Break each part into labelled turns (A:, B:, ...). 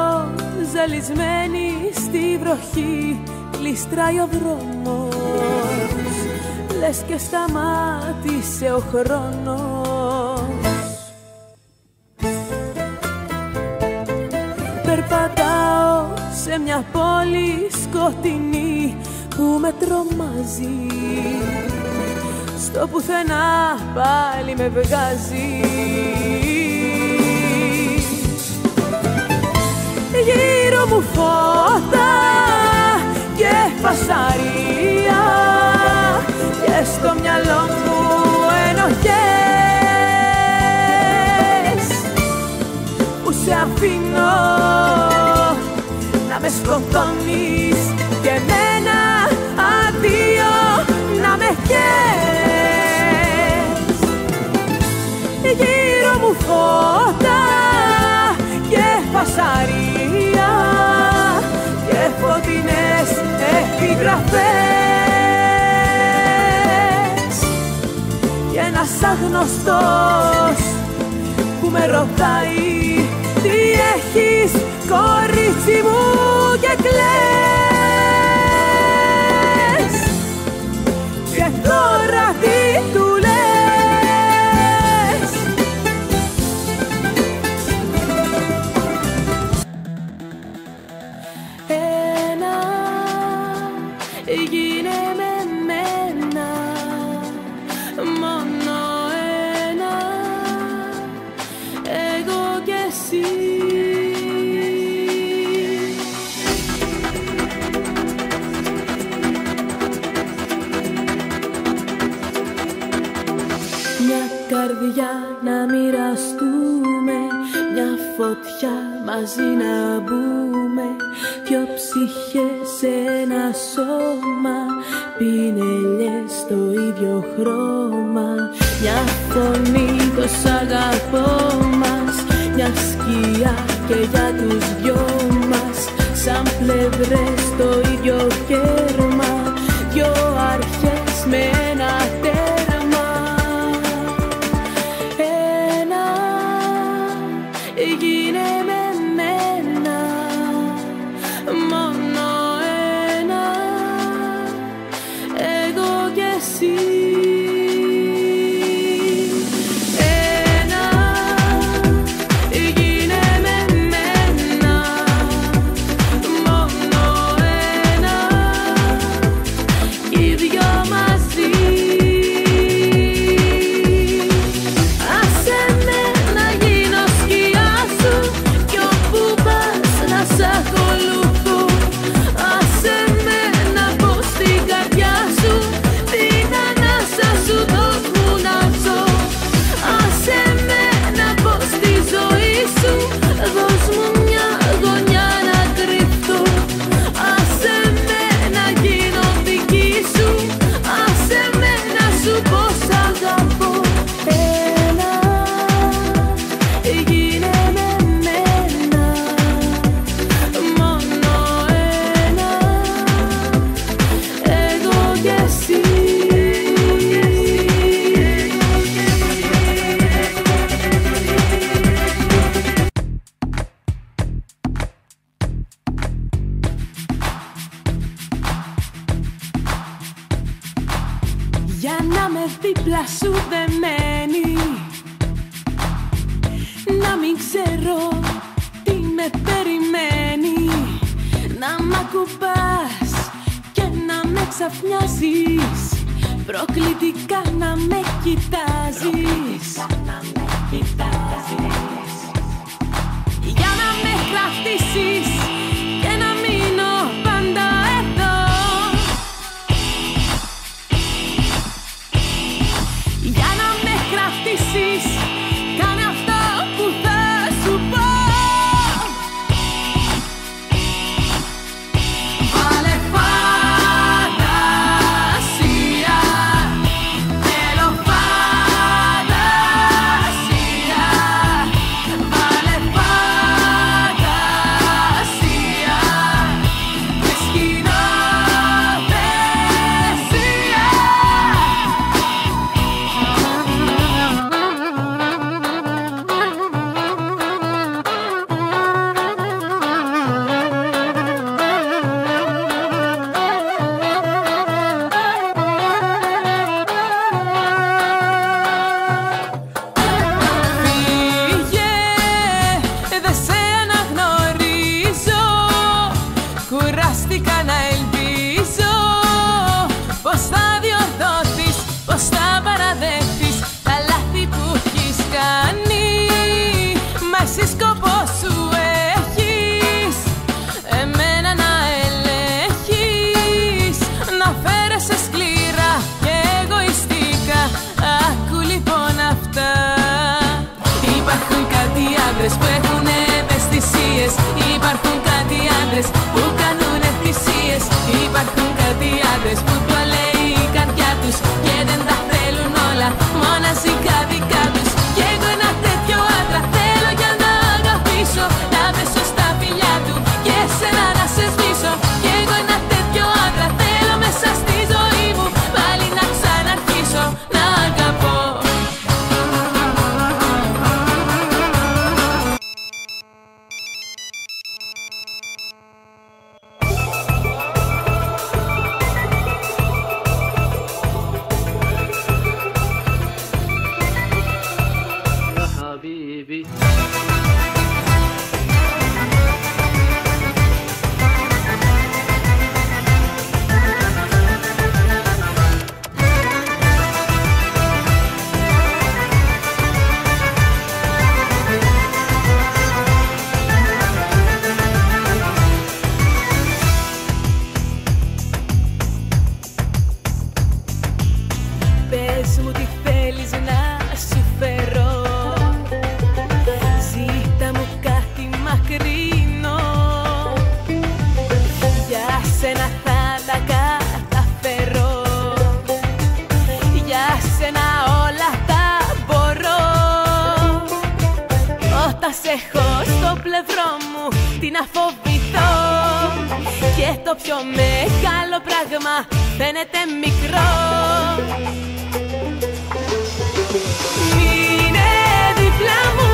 A: Περπατάω ζαλισμένη στη βροχή Γλιστράει ο δρόμος. Λες και σταμάτησε ο χρόνος. Περπατάω σε μια πόλη σκοτεινή που με τρομάζει. Στο πουθενά πάλι με βγάζει Γύρω μου φώτα και φασαρία Και στο μυαλό μου ενοχές. Που σε αφήνω να με σκοτώνεις Και εμένα αντίο να με καίς Γύρω μου φώτα και φασαρία και φωτεινές επιγραφές. Και ένας αγνωστός που με ρωτάει φωτιά μαζί να μπούμε Δυο ψυχές σε ένα σώμα. Πινελιές στο ίδιο χρώμα. Μια φωνή το σ' αγαπώ μας. Μια σκιά και για τους δυο μας. Σαν πλευρές το ίδιο κέρμα Και το πιο μεγάλο πράγμα. Φαίνεται μικρό. Μείνε δίπλα μου.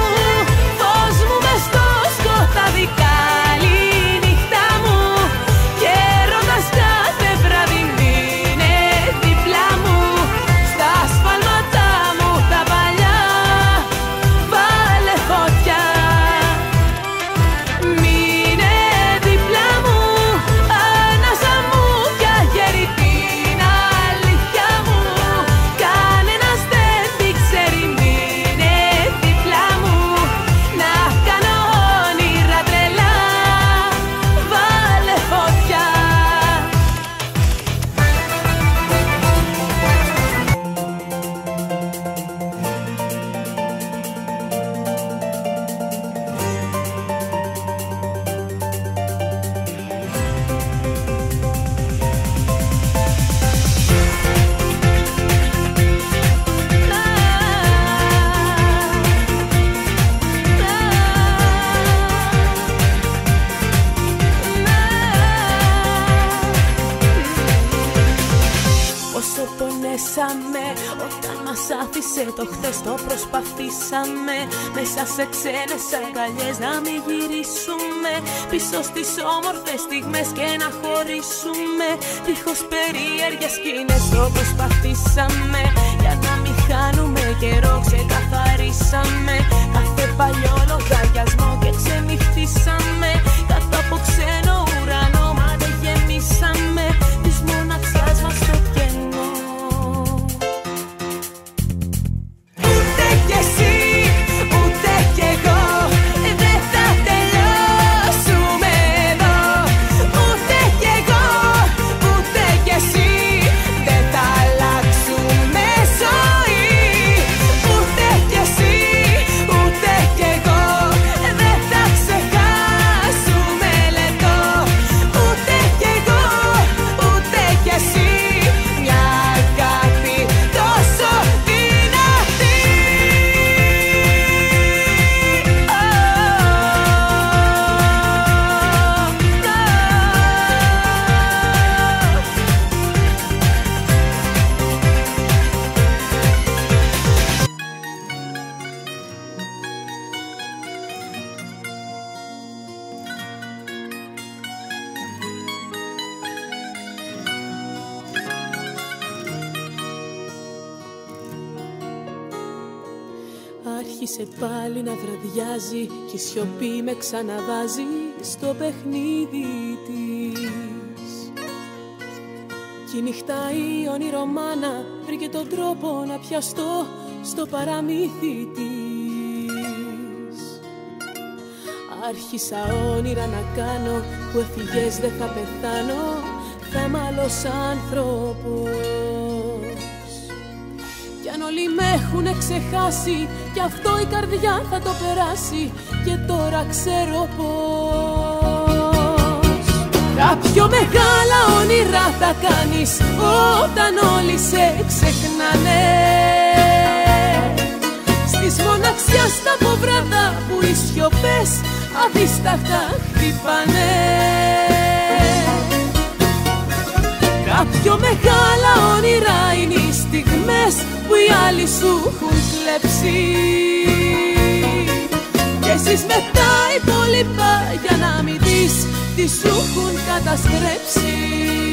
A: Πονέσαμε όταν μας άφησε το χθες το προσπαθήσαμε. Μέσα σε ξένες αγκαλιές να μην γυρίσουμε. Πίσω στις όμορφες στιγμές και να χωρίσουμε. Δίχως περίεργες σκηνές το προσπαθήσαμε. Για να μην χάνουμε καιρό ξεκαθαρίσαμε. Κάθε παλιό λογαριασμό και ξενυχτήσαμε. Κάτω από ξένο ουρανό μα δεν γεμίσαμε να βραδιάζει και η σιωπή με ξαναβάζει στο παιχνίδι της. Κι η νυχτά η ονειρομάνα βρήκε τον τρόπο να πιαστώ στο παραμύθι της. Άρχισα όνειρα να κάνω που έφυγες δεν θα πεθάνω θα είμαι άλλος άνθρωπος κι αν όλοι με έχουνε ξεχάσει Κι αυτό η καρδιά θα το περάσει. Και τώρα ξέρω πως Κάποιο μεγάλα όνειρα θα κάνεις Όταν όλοι σε ξεχνάνε. Στις μοναξιάς στα ποβράδα Που οι σιωπές αδίσταχτα χτυπάνε. Κάποιο μεγάλα όνειρα είναι οι στιγμές που οι άλλοι σου έχουν κλέψει. Και εσείς με τα υπόλοιπα για να μην δεις τι σου έχουν καταστρέψει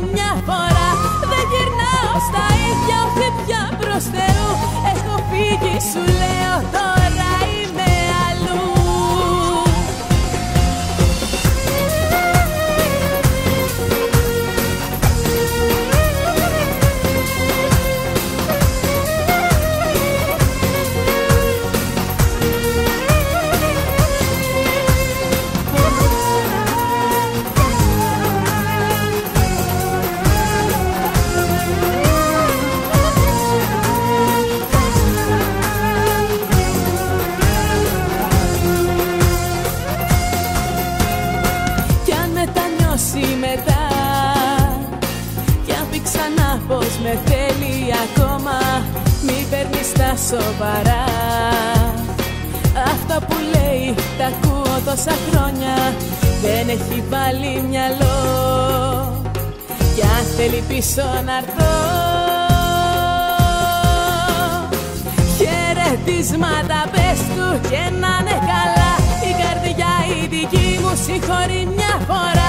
A: συγχωρεί μια φορά. Δεν γυρνάω στα ίδια όχι πια προς Θεού. Έχω φύγει σου πίσω να έρθω. Χαιρετίσματα πες του και να είναι καλά. Η καρδιά η δική μου συγχωρεί μια φορά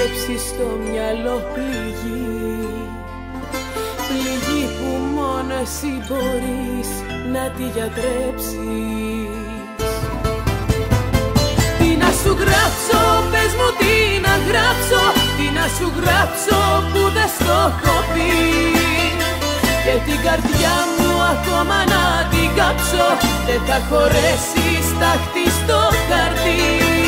A: σκέψη στο μυαλό πληγεί. Πληγή που μόνο εσύ μπορείς να τη γιατρέψεις. Τι να σου γράψω, πες μου τι να γράψω Τι να σου γράψω που δεν στο έχω πει. Και την καρδιά μου ακόμα να την κάψω Δεν θα χωρέσεις στάχτη στο χαρτί. Τι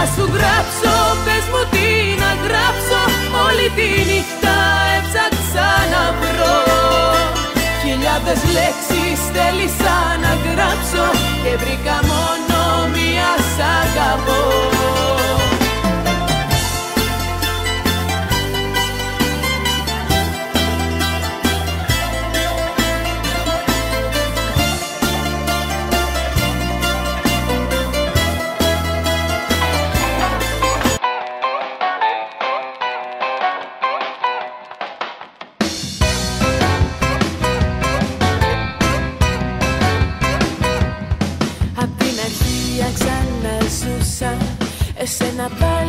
A: να σου γράψω, πες μου τι να γράψω Όλη τη νύχτα έψαξα να βρω Χιλιάδες λέξεις θέλησα να γράψω Και βρήκα μόνο μία σ' αγαπώ Εσένα πάλι θα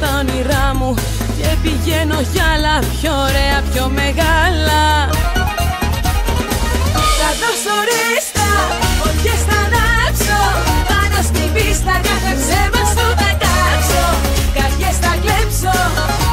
A: τα όνειρά μου Και πηγαίνω για άλλα πιο ωραία, πιο μεγάλα. Θα δώσω ρίστα, φωτιές θα ανάψω Πάνω στην πίστα κάθε ψέμα στο θα κάψω Καρδιές θα κλέψω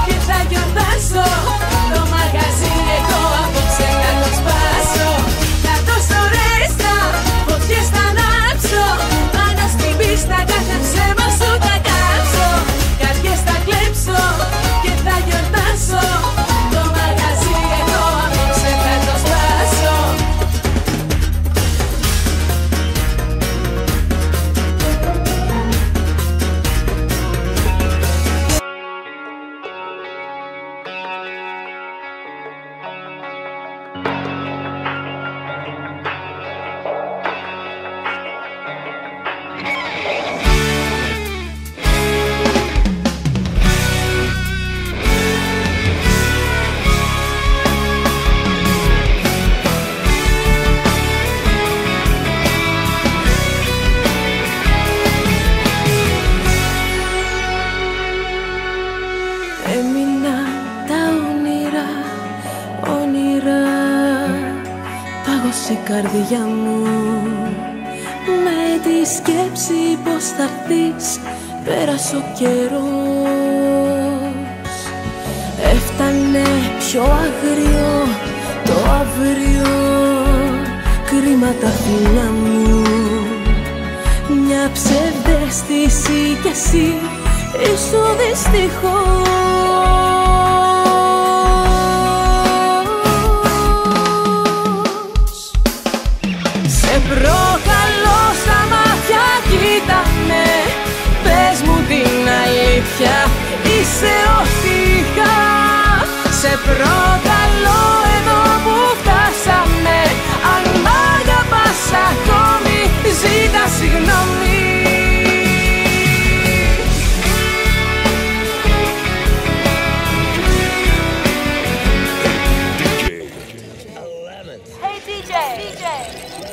A: θα Πέρασε ο καιρός. Έφτανε πιο αγριό το αύριο. Κρίμα τα φύλλα μου. Μια ψευδέστηση κι εσύ Ήσου δυστυχώς. Jay.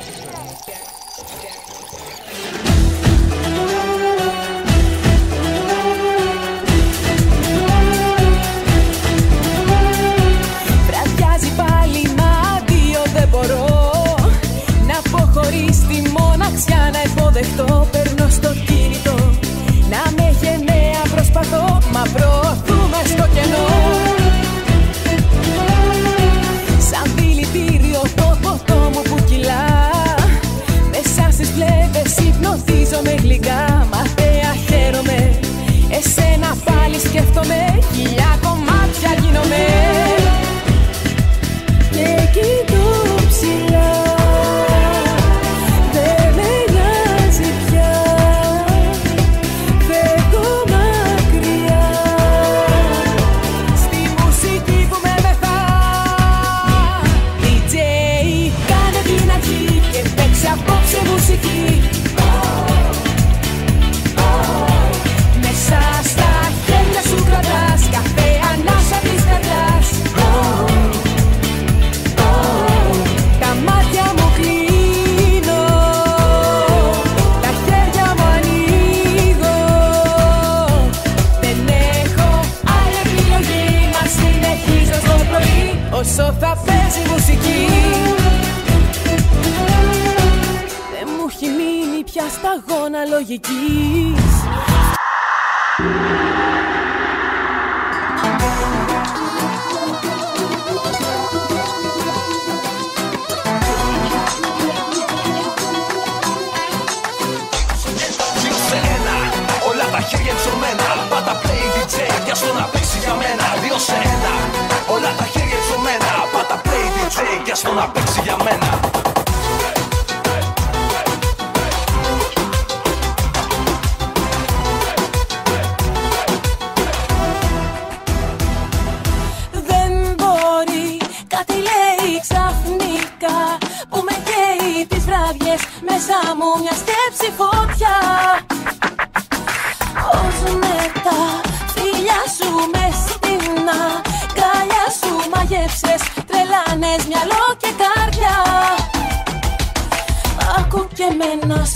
A: You. yeah.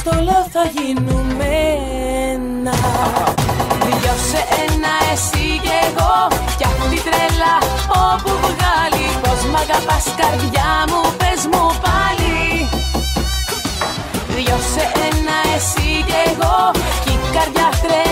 A: στο θα γίνουμε ένα. Δυο ένα εσύ και εγώ κι Φτιάχνουν την τρέλα όπου βγάλει. Πως μ' αγαπάς καρδιά μου πες μου πάλι. Δυο ένα εσύ και εγώ Κι η καρδιά τρέλα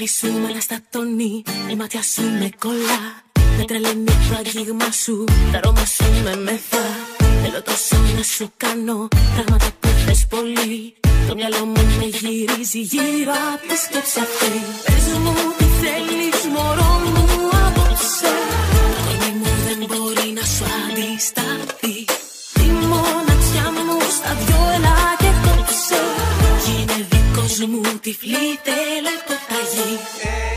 A: Το φίλι σου με αναστατώνει, η μάτια σου με κολλά. Με τρελαίνει το αγγίγμα σου, τα αρώμα σου με μεθά. Θέλω τόσο να σου κάνω πράγματα που θες πολύ. Το μυαλό μου με γυρίζει γύρω από τη σκέψη αυτή. Πες μου τι θέλεις μωρό μου απόψε. Το κορμί μου δεν μπορεί να σου αντισταθεί. Μου τυφλή τελεποταγή.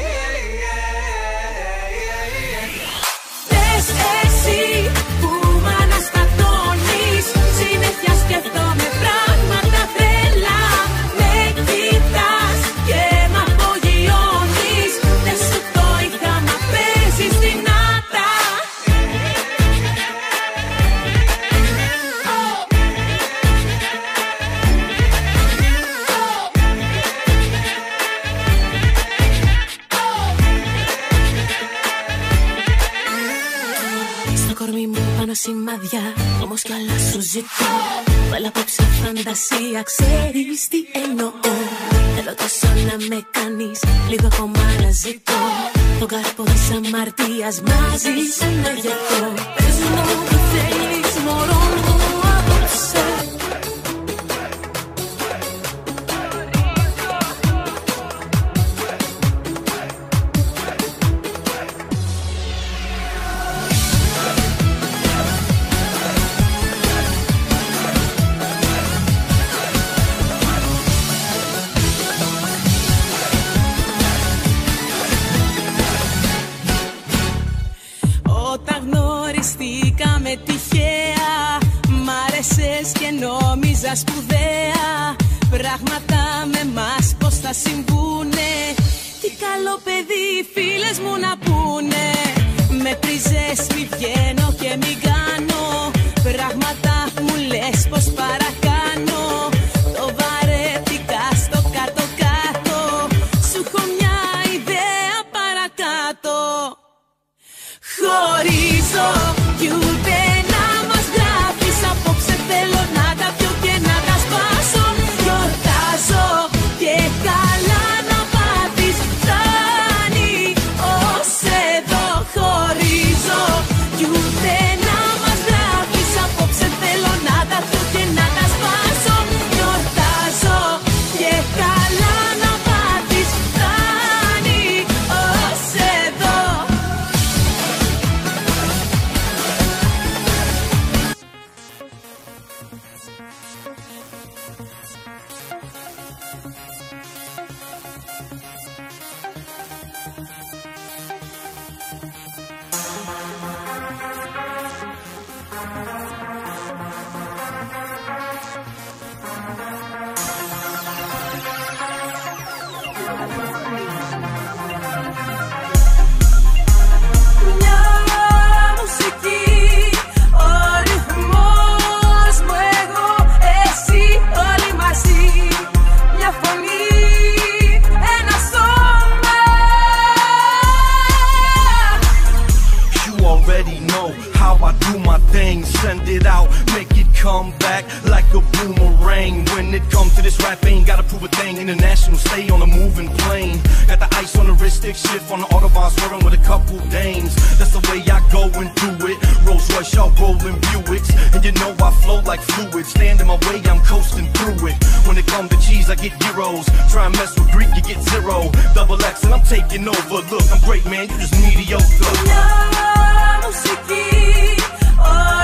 A: Όμως κι άλλα σου ζητώ. Βάλα απόψε φαντασία Ξέρεις τι εννοώ. Θέλω τόσο να με κάνεις Λίγο ακόμα να ζητώ. Τον καρπό της αμαρτίας Μαζί σου να γευτώ Πες μου τι θέλεις μωρό μου νόμιζα σπουδαία. Πράγματα με μας πως θα συμβούνε. Τι καλό παιδί οι φίλες μου να
B: already know how I do my thing. Send it out, make it come back like a boomerang. When it comes to this rap, ain't gotta prove a thing. International, stay on a moving plane. Got the ice on the wrist, stick shift on the autobahn, swerving with a couple dames. That's the way I go and do it. Rolls Royce, y'all rolling Buicks. And you know I flow like fluid. Stand in my way, I'm coasting through it. When it comes to cheese, I get euros. Try and mess with Greek, you get zero. Double X, and I'm taking over. Look, I'm great, man, you just mediocre.
A: Μια μουσική, ο ρυθμός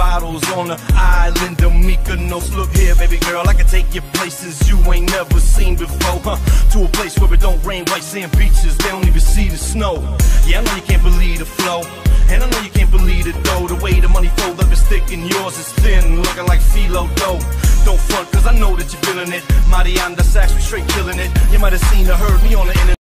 B: bottles on the island of Mykonos. Look here, baby girl, I can take you places you ain't never seen before. Huh? To a place where it don't rain, white sand beaches, they don't even see the snow. Yeah, I know you can't believe the flow. And I know you can't believe it though. The way the money fold up is thick and yours is thin, looking like philo dough. Don't front, cause I know that you're feeling it. Marianda Sacks, we straight killing it. You might have seen or heard me on the internet.